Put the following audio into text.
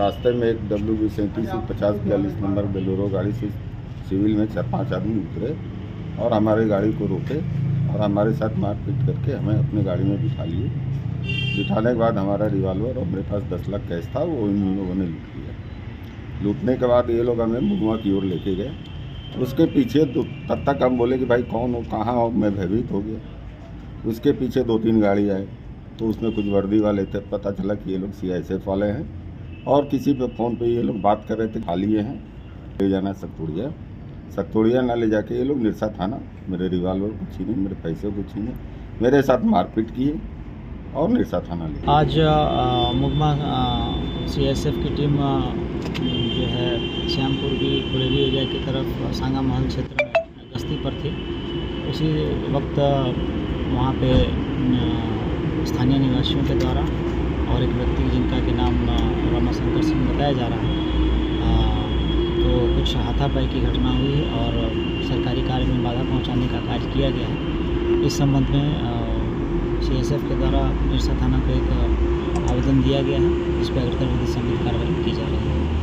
रास्ते में एक डब्ल्यू बी सैंतीस पचास बयालीस नंबर बेलोरो गाड़ी से सिविल में चार पाँच आदमी उतरे और हमारी गाड़ी को रोके और हमारे साथ मारपीट करके हमें अपनी गाड़ी में बिठा लिए। बिठाने के बाद हमारा रिवाल्वर और मेरे पास दस लाख कैश था, वो इन लोगों ने लूट लिया। लूटने के बाद ये लोग हमें मुगवा की ओर लेके गए। उसके पीछे तो तब तक हम बोले कि भाई कौन हो, कहाँ हो? मैं भयभीत हो गया। उसके पीछे दो तीन गाड़ी आए तो उसमें कुछ वर्दी वाले थे। पता चला कि ये लोग सी आई वाले हैं। और किसी पे फ़ोन पे ये लोग बात कर रहे थे खा लिए हैं। ले जाना सतपुड़िया। सतपुड़िया ना ले जाके ये लोग निरसा थाना मेरे रिवाल्वर को छीने मेरे पैसे को छीने मेरे साथ मारपीट किए और निरसा थाना ले। आज मुगमा सीएसएफ की टीम अ, जो है श्यामपुर की खुलेरी एरिया की तरफ़ सांगा महल क्षेत्र में गश्ती पर थी। उसी वक्त वहाँ पे स्थानीय निवासियों के द्वारा और एक व्यक्ति जिनका के नाम रामाशंकर सिंह बताया जा रहा है। तो कुछ हाथापाई की घटना हुई और सरकारी कार्य में बाधा पहुँचाने का कार्य किया गया है। इस संबंध में सीएसएफ के द्वारा मिर्सा थाना को एक आवेदन दिया गया है। जिस पर